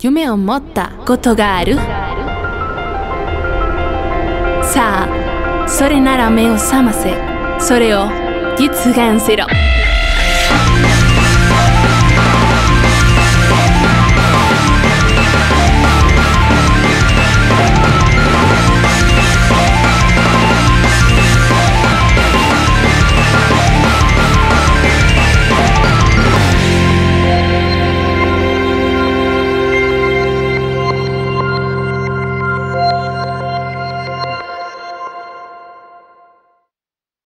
夢を持ったことがある。さあそれなら目を覚ませ。それを実現せろ。